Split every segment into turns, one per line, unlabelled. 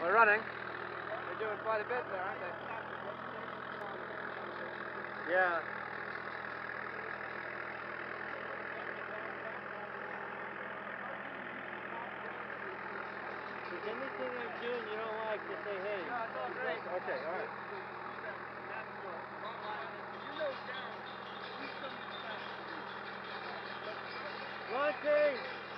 We're running. They're doing quite a bit there, aren't they? Yeah.
There's anything I'm doing you don't like, just say hey.
No, it's all great.
Okay, all right. Launching!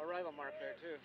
Arrival mark there, too.